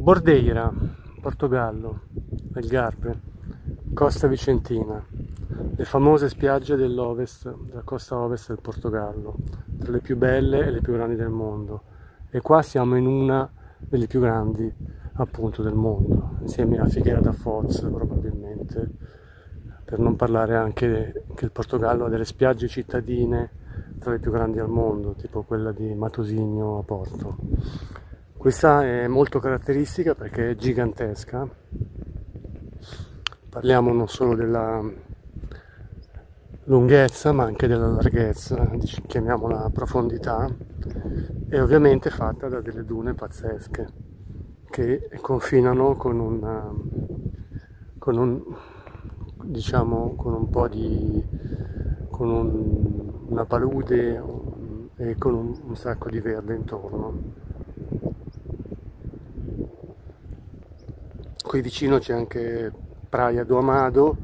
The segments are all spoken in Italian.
Bordeira, Portogallo, Algarve, Costa Vicentina, le famose spiagge dell'ovest, della costa ovest del Portogallo, tra le più belle e le più grandi del mondo. E qua siamo in una delle più grandi appunto del mondo, insieme a Figuera da Foz probabilmente, per non parlare anche che il Portogallo ha delle spiagge cittadine tra le più grandi al mondo, tipo quella di Matosinho a Porto. Questa è molto caratteristica perché è gigantesca. Parliamo non solo della lunghezza ma anche della larghezza, chiamiamola profondità, e ovviamente fatta da delle dune pazzesche che confinano con un, con un diciamo con un po' di con un, una palude e con un, un sacco di verde intorno Qui vicino c'è anche Praia do Amado,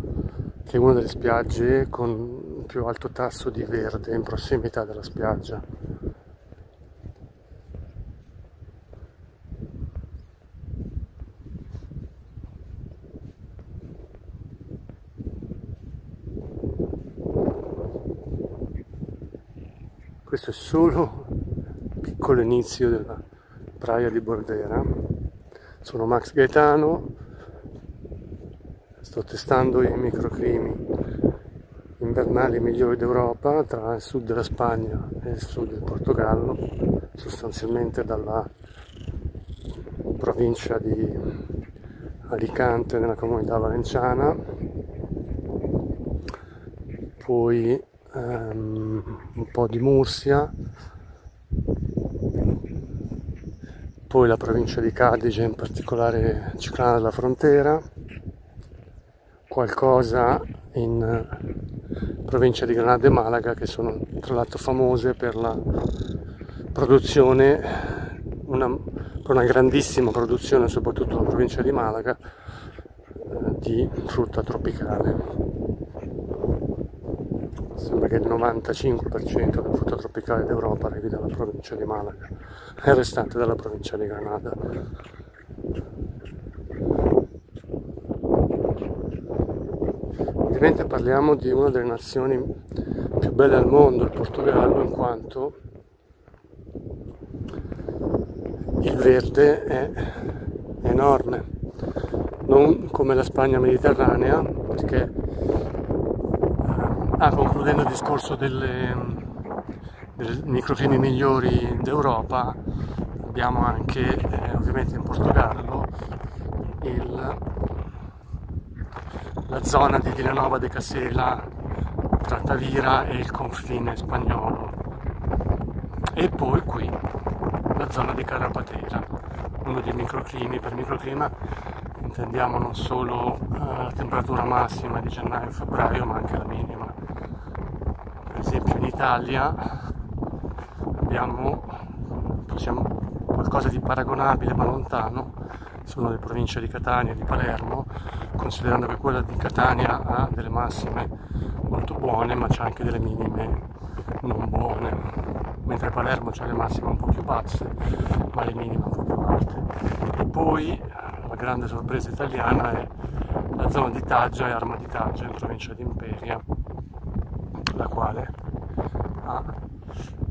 che è una delle spiagge con il più alto tasso di verde in prossimità della spiaggia. Questo è solo il piccolo inizio della Praia di Bordera. Sono Max Gaetano, sto testando i microclimi invernali migliori d'Europa tra il sud della Spagna e il sud del Portogallo, sostanzialmente dalla provincia di Alicante nella comunità valenciana, poi um, un po' di Mursia, poi la provincia di Cadice, in particolare Ciclana della Frontera, qualcosa in eh, provincia di Granada e Malaga che sono tra l'altro famose per la produzione, una, per una grandissima produzione, soprattutto la provincia di Malaga, eh, di frutta tropicale. Sembra che il 95% della frutta tropicale d'Europa arrivi dalla provincia di Malaga e il restante dalla provincia di Granada. Ovviamente parliamo di una delle nazioni più belle al mondo, il Portogallo, in quanto il verde è enorme, non come la Spagna mediterranea, perché Ah, concludendo il discorso delle, dei microclimi migliori d'Europa, abbiamo anche eh, ovviamente in Portogallo il, la zona di Villanova de Casela tra Tavira e il confine spagnolo. E poi qui la zona di Carapatera, uno dei microclimi, per microclima intendiamo non solo uh, la temperatura massima di gennaio e febbraio ma anche la minima. Per esempio in Italia abbiamo possiamo, qualcosa di paragonabile ma lontano sono le province di Catania e di Palermo considerando che quella di Catania ha delle massime molto buone ma c'è anche delle minime non buone mentre Palermo c'ha le massime un po' più basse ma le minime un po' più alte e poi la grande sorpresa italiana è la zona di Taggia e Arma di Taggia in provincia di Imperia la quale ha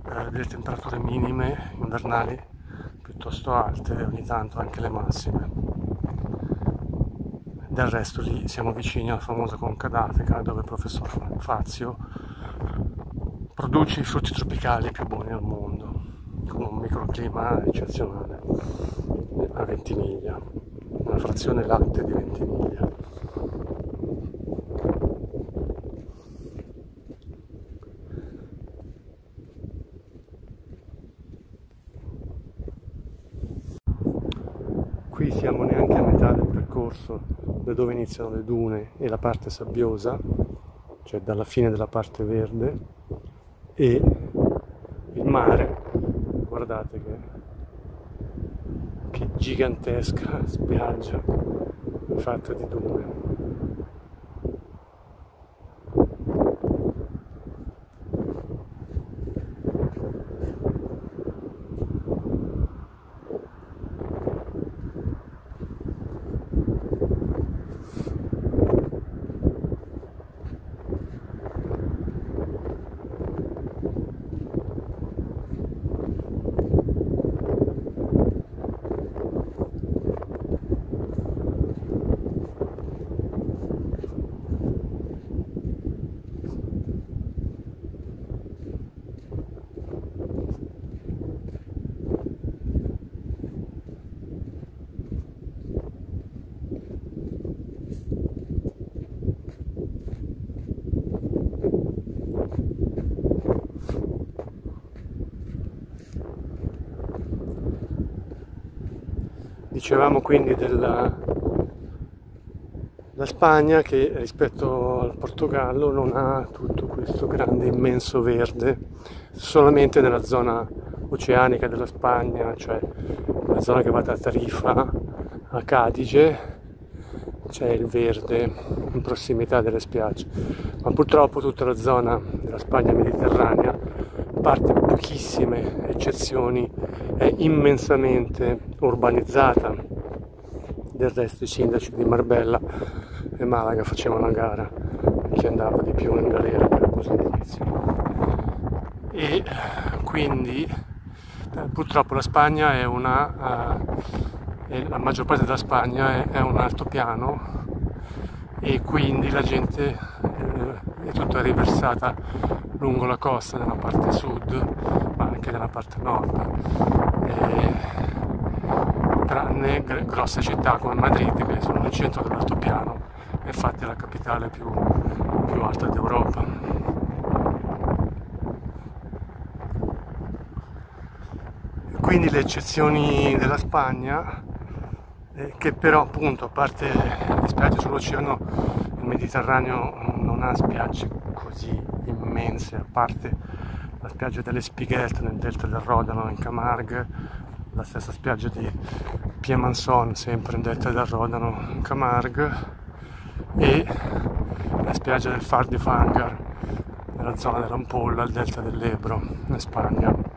eh, delle temperature minime invernali piuttosto alte e ogni tanto anche le massime. Del resto lì siamo vicini alla famosa Conca d'Africa dove il professor Fazio produce i frutti tropicali più buoni al mondo con un microclima eccezionale a Ventimiglia, una frazione latte di Ventimiglia siamo neanche a metà del percorso da dove iniziano le dune e la parte sabbiosa, cioè dalla fine della parte verde, e il mare, guardate che, che gigantesca spiaggia fatta di dune. Dicevamo quindi della, la Spagna che rispetto al Portogallo non ha tutto questo grande immenso verde, solamente nella zona oceanica della Spagna, cioè la zona che va da Tarifa a Cadige, c'è il verde in prossimità delle spiagge, ma purtroppo tutta la zona della Spagna mediterranea, parte pochissime eccezioni, è immensamente urbanizzata. Del resto i sindaci di Marbella e Malaga facevano una gara chi andava di più in galera per edilizio. E quindi eh, purtroppo la Spagna è una uh, e la maggior parte della Spagna è, è un altopiano e quindi la gente eh, è tutta riversata lungo la costa nella parte sud ma anche nella parte nord. E, tranne grosse città come Madrid che sono nel centro dell'altopiano e infatti è la capitale più, più alta d'Europa. Quindi le eccezioni della Spagna eh, che però appunto a parte le spiagge sull'oceano Mediterraneo non ha spiagge così immense, a parte la spiaggia delle Spighet nel delta del Rodano in Camargue, la stessa spiaggia di Piemanson sempre nel delta del Rodano in Camargue e la spiaggia del Far di Fangar nella zona dell'Ampolla, al delta dell'Ebro in Spagna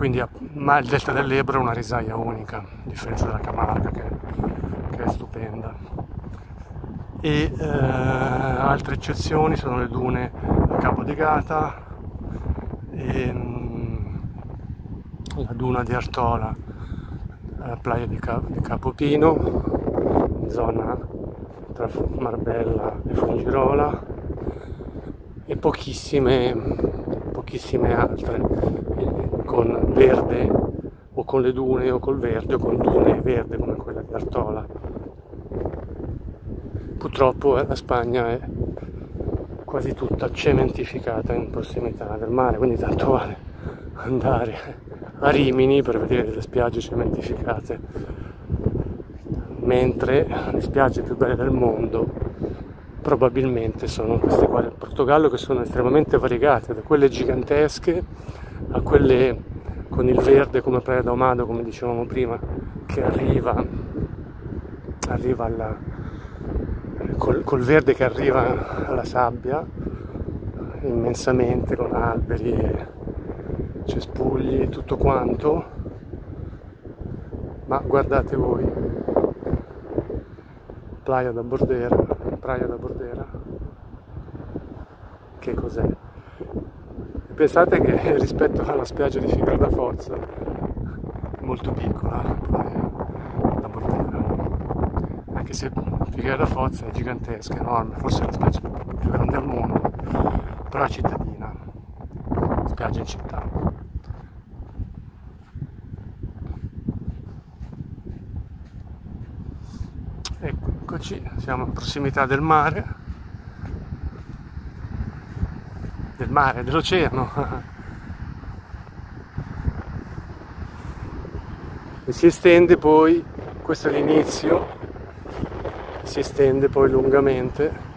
quindi ma il delta dell'Ebro è una risaia unica, a differenza della Camarga che, che è stupenda. E eh, altre eccezioni sono le dune a Capo di Gata, e, mm, la duna di Artola, la playa di, Cap- di Capopino, zona tra Marbella e Fungirola e pochissime, pochissime altre con verde o con le dune o col verde o con dune verde come quella di Artola. Purtroppo eh, la Spagna è quasi tutta cementificata in prossimità del mare, quindi tanto vale andare a Rimini per vedere delle spiagge cementificate, mentre le spiagge più belle del mondo probabilmente sono queste qua del Portogallo che sono estremamente variegate, da quelle gigantesche a quelle con il verde come Praia d'Omado, come dicevamo prima, che arriva, arriva alla, col, col verde che arriva alla sabbia immensamente con alberi e cespugli e tutto quanto ma guardate voi Playa da Bordera Praia da Bordera che cos'è? pensate che rispetto alla spiaggia di Figueroa da Forza molto piccola la Bordera anche se Figueroa da Forza è gigantesca, enorme forse è la spiaggia più grande al mondo però è cittadina spiaggia in città eccoci siamo in prossimità del mare del mare, dell'oceano. e si estende poi, questo è l'inizio, si estende poi lungamente.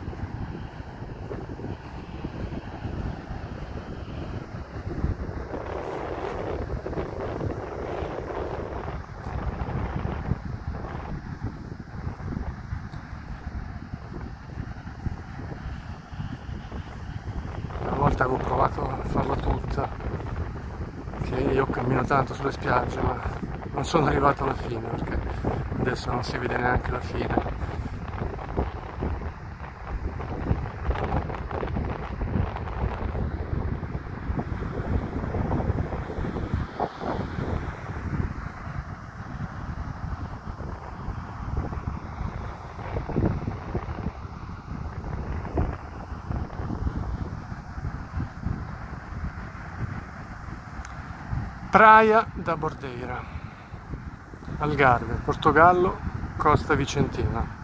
Volta avevo provato a farla tutta che io cammino tanto sulle spiagge ma non sono arrivato alla fine perché adesso non si vede neanche la fine Praia da Bordeira, Algarve, Portogallo, Costa Vicentina.